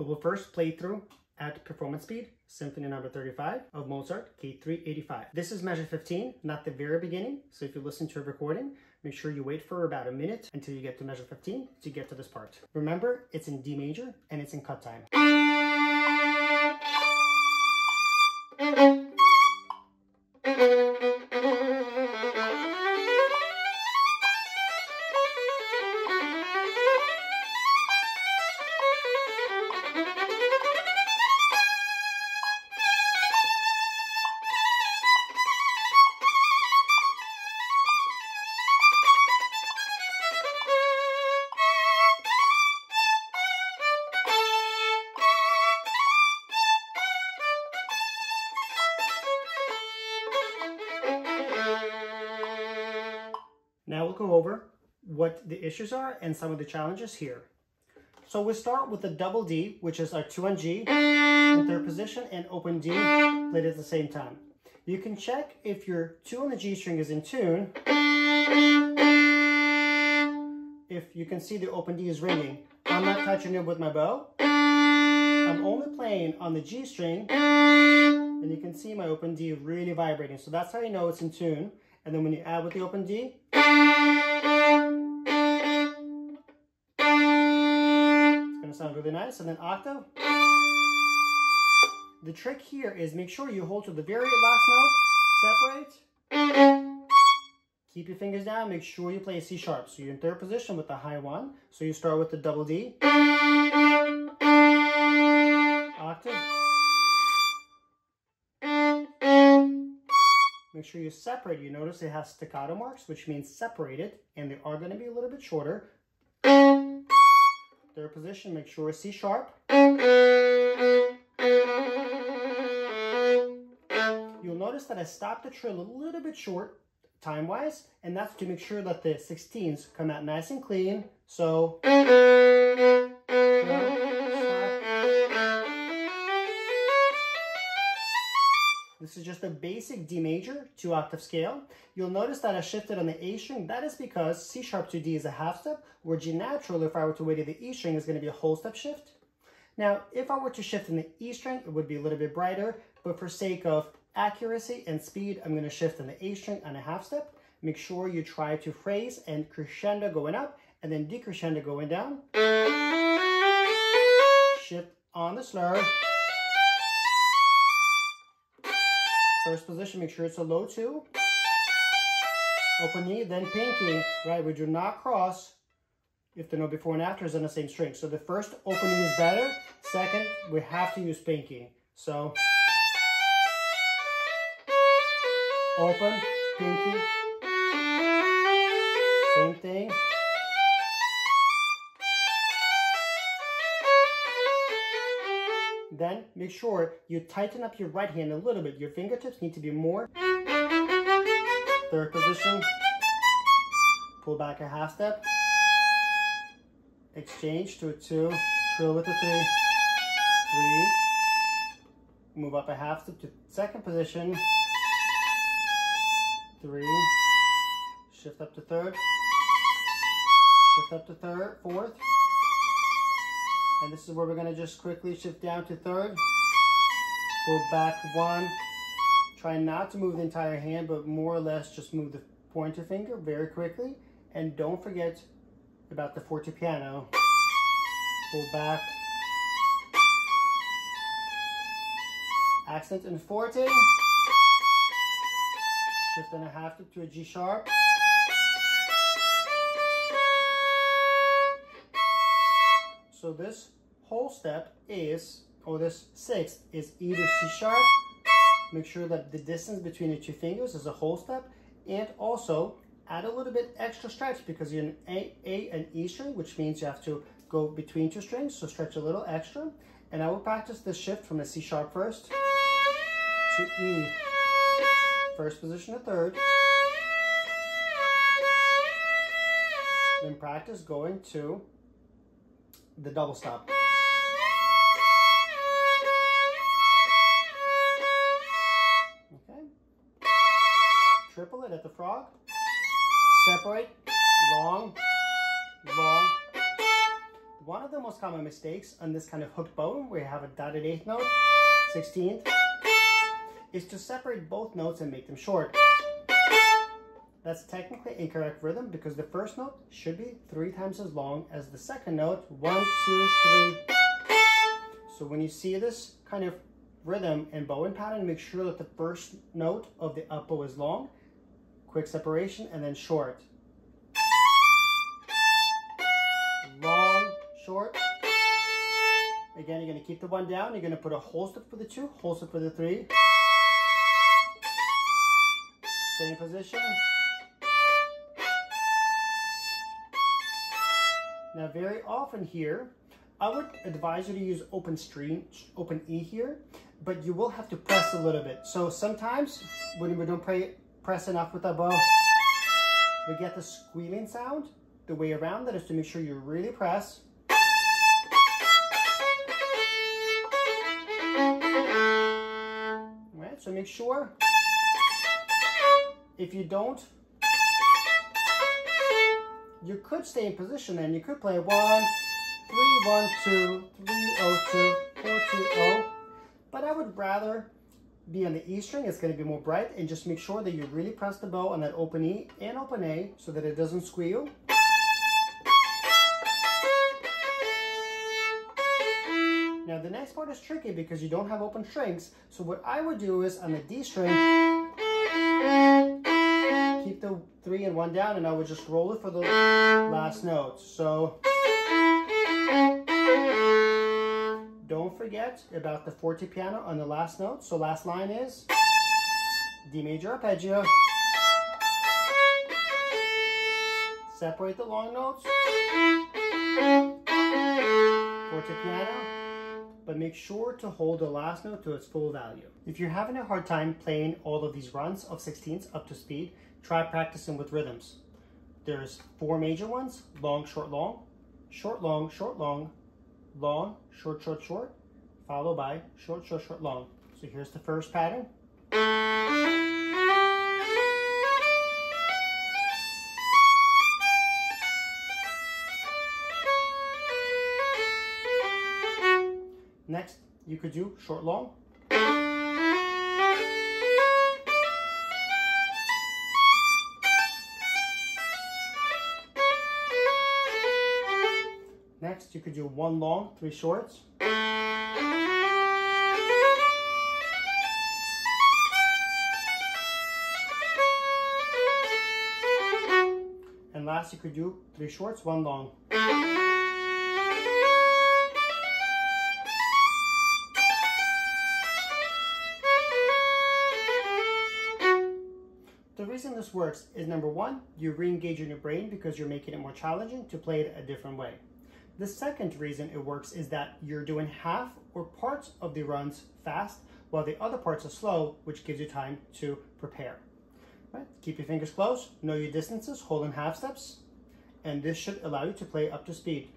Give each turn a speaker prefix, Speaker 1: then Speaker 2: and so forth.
Speaker 1: We will first play through at performance speed, symphony number 35 of Mozart, K385. This is measure 15, not the very beginning. So if you listen to a recording, make sure you wait for about a minute until you get to measure 15 to get to this part. Remember, it's in D major and it's in cut time. Now we'll go over what the issues are and some of the challenges here. So we start with the double D, which is our 2 on G in third position and open D played at the same time. You can check if your 2 on the G string is in tune. If you can see the open D is ringing. I'm not touching it with my bow. I'm only playing on the G string and you can see my open D really vibrating. So that's how you know it's in tune. And then when you add with the open D, it's gonna sound really nice. And then octave. The trick here is make sure you hold to the very last note, separate. Keep your fingers down, make sure you play a C sharp. So you're in third position with the high one. So you start with the double D. Octave. Make sure you separate. You notice it has staccato marks, which means separated, and they are going to be a little bit shorter. Third position, make sure it's C sharp. You'll notice that I stopped the trill a little bit short time-wise, and that's to make sure that the 16s come out nice and clean. So, This is just a basic D major, two octave scale. You'll notice that I shifted on the A string. That is because C sharp to D is a half step, where G natural, if I were to weight the E string, is going to be a whole step shift. Now, if I were to shift in the E string, it would be a little bit brighter, but for sake of accuracy and speed, I'm going to shift in the A string on a half step. Make sure you try to phrase and crescendo going up, and then decrescendo going down. Shift on the slur. First position, make sure it's a low two. Open knee, then pinky, right? We do not cross if the note before and after is on the same string. So the first opening is better. Second, we have to use pinky. So open, pinky, same thing. Then make sure you tighten up your right hand a little bit. Your fingertips need to be more. Third position. Pull back a half step. Exchange to a two. Trill with a three. Three. Move up a half step to second position. Three. Shift up to third. Shift up to third, fourth. And this is where we're gonna just quickly shift down to third. Pull back one. Try not to move the entire hand, but more or less just move the pointer finger very quickly. And don't forget about the forte piano. Pull back. Accent and forte. Shift and a half to a G sharp. So this whole step is, or this sixth, is either C sharp. Make sure that the distance between the two fingers is a whole step. And also add a little bit extra stretch because you're in A, A and E string, which means you have to go between two strings. So stretch a little extra. And I will practice this shift from the C sharp first to E. First position to third. Then practice going to the double stop. Okay. Triple it at the frog. Separate. Long. Long. one of the most common mistakes on this kind of hooked bow, where you have a dotted eighth note, 16th, is to separate both notes and make them short. That's technically incorrect rhythm because the first note should be three times as long as the second note. One, two, three. So when you see this kind of rhythm and bowing pattern, make sure that the first note of the up bow is long, quick separation, and then short. Long, short. Again, you're gonna keep the one down. You're gonna put a whole step for the two, whole step for the three. In position. Now very often here, I would advise you to use open E here, but you will have to press a little bit. So sometimes when we don't press enough with our bow, we get the squealing sound. The way around that is to make sure you really press. Right, so make sure if you don't you could stay in position and you could play one, three, one, two, three, oh, two, four, two, oh. But I would rather be on the E string, it's gonna be more bright, and just make sure that you really press the bow on that open E and open A so that it doesn't squeal. Now the next part is tricky because you don't have open strings. So what I would do is on the D string, keep the three and one down and I would just roll it for the last note. So don't forget about the forte piano on the last note. So last line is D major arpeggio. Separate the long notes. Forte piano but make sure to hold the last note to its full value. If you're having a hard time playing all of these runs of 16ths up to speed, try practicing with rhythms. There's four major ones, long, short, long, short, long, short, long, long, short, short, short, followed by short, short, short, long. So here's the first pattern. Next, you could do short long. Next, you could do one long, three shorts. And last, you could do three shorts, one long. The reason this works is number one, you're re-engaging your brain because you're making it more challenging to play it a different way. The second reason it works is that you're doing half or parts of the runs fast while the other parts are slow, which gives you time to prepare. Right? Keep your fingers closed, know your distances, hold in half steps, and this should allow you to play up to speed.